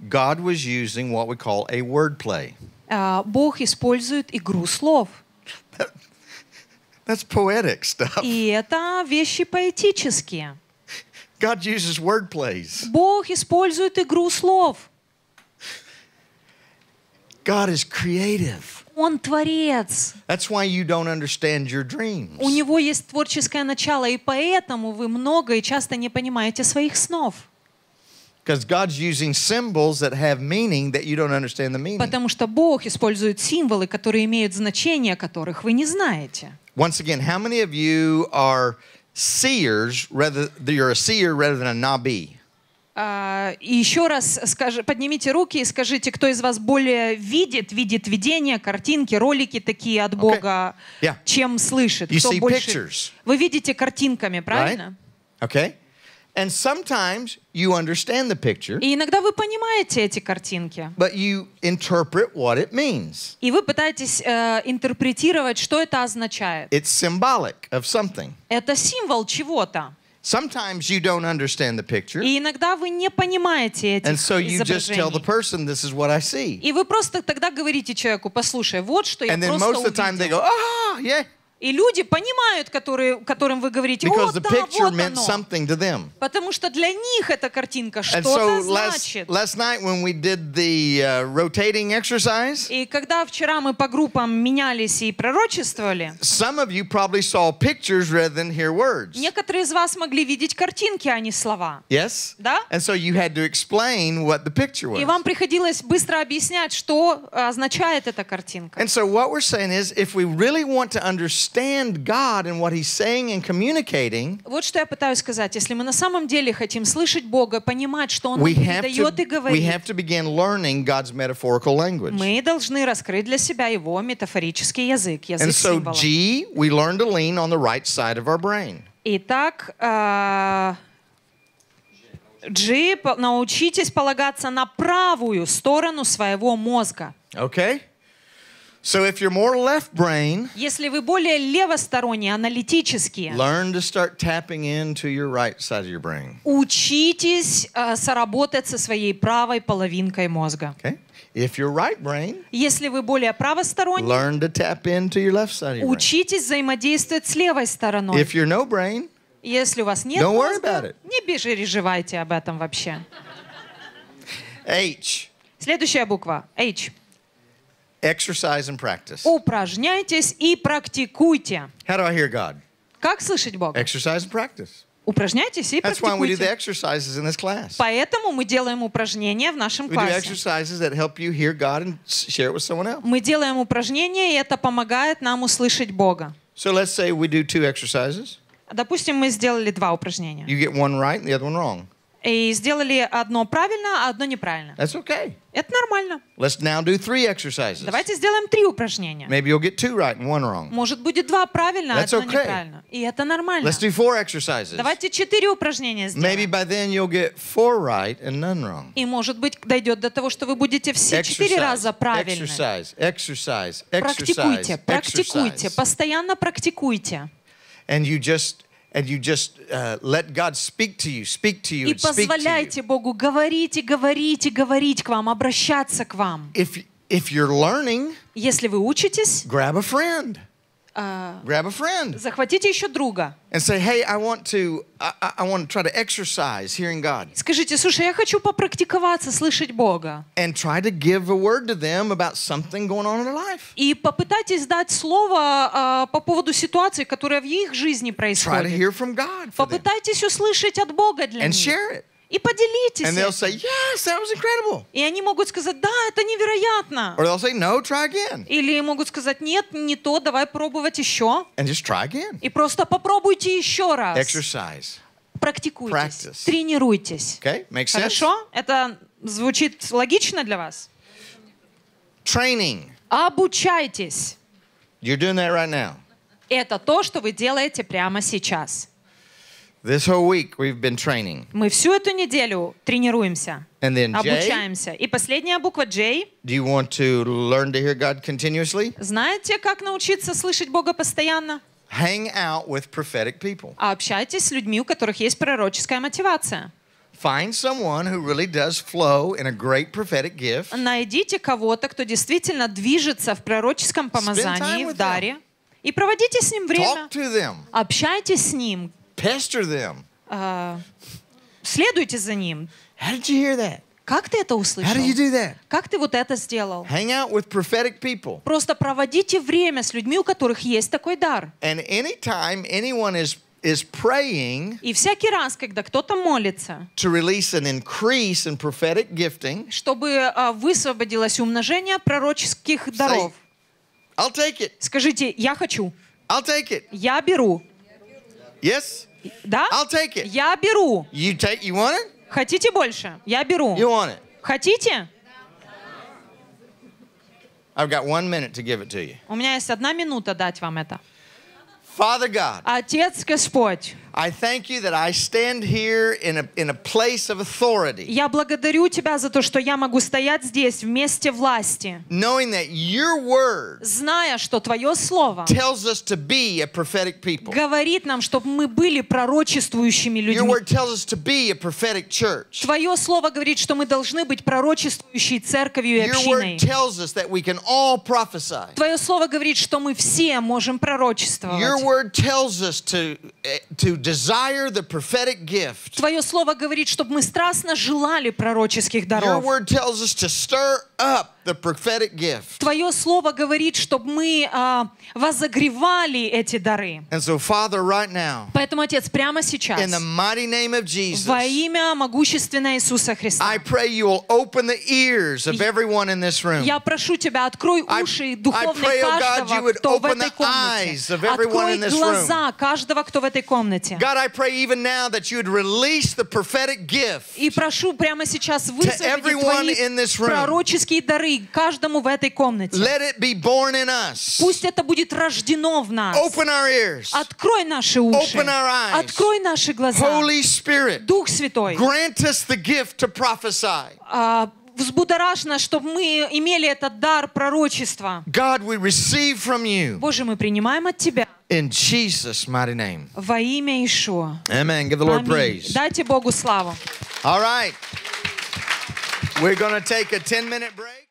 God was using what we call a word play. А, Бог использует игру слов. That's poetic stuff. И это вещи поэтические. God uses word plays. Бог использует игру слов. God is creative. Он творец. That's why you don't understand your dreams. У него есть творческое начало, и поэтому вы много и часто не понимаете своих снов. Because God's using symbols that have meaning that you don't understand the meaning. Потому что Бог использует символы, которые имеют значение, которых вы не знаете. Once again, how many of you are seers rather you're a seer rather than a nabi? А, И еще раз скажи, поднимите руки и скажите, кто из вас более видит, видит видения, картинки, ролики такие от Бога, Yeah. чем слышит. You Кто see больше... pictures. Вы видите картинками, Right? правильно? Okay? And sometimes you understand the picture, И иногда вы понимаете эти картинки. but you interpret what it means. И вы пытаетесь э, интерпретировать, что это означает. It's symbolic of something. Это символ чего-то. Sometimes you don't understand the picture, И иногда вы не понимаете этих and so you just tell the изображений. person, this is what I see. И вы просто тогда говорите человеку, послушай, вот что я And then просто most of the time they увидел. go, ah, yeah, И люди понимают, которые, которым вы говорите, because о, the да, picture вот meant оно. something to them. Потому что для них эта картинка что-то so значит. last night when we did the uh, rotating exercise, И когда вчера мы по группам менялись и пророчествовали, some of you probably saw pictures rather than hear words. некоторые из вас могли видеть картинки, а не слова. Yes? Да? And so you had to explain what the picture И was. вам приходилось быстро объяснять, что означает эта картинка. And so what we're saying is if we really want to understand God and what He's saying and communicating, Вот что я пытаюсь сказать. Если мы на самом деле хотим слышать Бога, понимать, что Он we have, передает и to, we говорит, have to begin learning God's metaphorical language. мы должны раскрыть для себя Его метафорический язык, язык And so. G, we learn to lean on the right side of our brain. Итак, а, G, научитесь полагаться на правую сторону своего мозга. Okay? So if you're more left brain, Если вы более левосторонние, аналитические, learn to start tapping into your right side of your brain. учитесь а, соработать со своей правой половинкой мозга. Okay? If you're right brain, Если вы более правосторонние, learn to tap into your left side of your brain. учитесь взаимодействовать с левой стороной. If you're no brain, Если у вас нет Don't worry мозга, about it. не переживайте об этом вообще. H, Следующая буква H. exercise and practice. Упражняйтесь и практикуйте. How do I hear God? Как слышать Бога? Exercise and practice. Упражняйтесь и That's why we do the практикуйте. exercises in this class. Поэтому мы делаем упражнения в нашем We do классе. exercises that help you hear God and s- share it with someone else. Мы делаем упражнения, и это помогает нам услышать Бога. So let's say we do two exercises. Допустим, мы сделали два упражнения. You get one right and the other one wrong. И сделали одно правильно, а одно неправильно. That's okay. Это нормально. Let's now do three exercises. Давайте сделаем три упражнения. Maybe you'll get two right and one wrong. Может, будет два правильно, а That's одно okay. неправильно. И это нормально. Let's do four exercises. Давайте четыре упражнения Maybe сделаем. by then you'll get four right and none wrong. И, может быть, дойдет до того, что вы будете все четыре раза правильны. exercise, exercise, Практикуйте, exercise, практикуйте, exercise. постоянно практикуйте. And you just and you just uh, let God speak to you, speak to you, И and speak to you. позволяйте Богу говорить и говорить и говорить к вам, обращаться к вам. If if you're learning, Если вы учитесь, grab a friend. А, Grab a friend захватите еще друга. and say, "Hey, I want to I, I- I want to try to exercise hearing God." Скажите, слушай, я хочу попрактиковаться, слышать Бога. And try to give a word to them about something going on in their life. И попытайтесь дать слово а, по поводу ситуации, которая в их жизни Try to происходит. hear from God for them Попытайтесь услышать от Бога для and них. share it. И поделитесь And they'll say, Yes, that was incredible. И они могут сказать, да, это невероятно. Or they'll say, No, try again. Или могут сказать, нет, не то, давай пробовать еще. And just try again. И просто попробуйте еще раз. Exercise. Практикуйтесь, Practice. тренируйтесь. Okay? Makes sense? Хорошо? Это звучит логично для вас? Training. Обучайтесь. You're doing that right now. Это то, что вы делаете прямо сейчас. This whole week we've been training. Мы всю эту неделю тренируемся, And then J, обучаемся. И последняя буква J. do you want to learn to hear God continuously? Знаете, как научиться слышать Бога постоянно? Hang out with prophetic people. А общайтесь с людьми, у которых есть пророческая мотивация. Find someone who really does flow in a great prophetic gift. Найдите кого-то, кто действительно движется в пророческом помазании, в даре, и проводите с ним время. Talk to them. Общайтесь с ним, Pester them. а, следуйте за ним. How did you hear that? Как ты это How услышал? do you do that? Как ты вот это сделал? Hang out with prophetic people. Просто проводите время с людьми, у которых есть такой дар. And anytime anyone is is praying И всякий раз, когда кто-то молится, to release an increase in prophetic gifting, чтобы а, высвободилось умножение пророческих даров, I'll take it. скажите, я хочу, I'll take it. я беру. Yes? Да? I'll take it. Я беру. You take you want it? Хотите больше? Я беру. You want it. Хотите? I've got one minute to give it to you. У меня есть одна минута дать вам это. Father God, Отец Господь, I thank you that I stand here in a, in a place of authority, я благодарю Тебя за то, что я могу стоять здесь в месте власти, knowing that your word зная, что Твое Слово tells us to be a prophetic people. говорит нам, чтобы мы были пророчествующими Your людьми. word tells us to be a prophetic church. Твое Слово говорит, что мы должны быть пророчествующей церковью и Your общиной. word tells us that we can all prophesy. Твое Слово говорит, что мы все можем Your пророчествовать. word tells us to, eh, to desire the prophetic gift. Твое Слово говорит, чтобы мы страстно желали пророческих Your даров. word tells us to stir up the prophetic gift. Твое Слово говорит, чтобы мы а, возогревали эти дары. And so, Father, right now, Поэтому, Отец, прямо сейчас, in the mighty name of Jesus, во имя могущественного Иисуса Христа, I pray you will open the ears of everyone in this room. я прошу Тебя, открой уши духовные oh you каждого, кто в этой комнате. Открой глаза каждого, кто в этой комнате. God, I pray even now that you would release the prophetic gift И прошу прямо сейчас высвободить everyone Твои in this room. пророческие дары каждому в этой комнате. Let it be born in us. Пусть это будет рождено в нас. Open our ears. Открой наши уши. Open our eyes. Открой наши глаза. Holy Spirit, Дух Святой, grant us the gift to prophesy. Взбудоражь нас, чтобы мы имели этот дар пророчества. God, we receive from you Боже, мы принимаем от Тебя in Jesus' mighty name. во имя Ишуа. Amen. Give the Lord praise. Дайте Богу славу. All right. We're going to take a 10 minute break.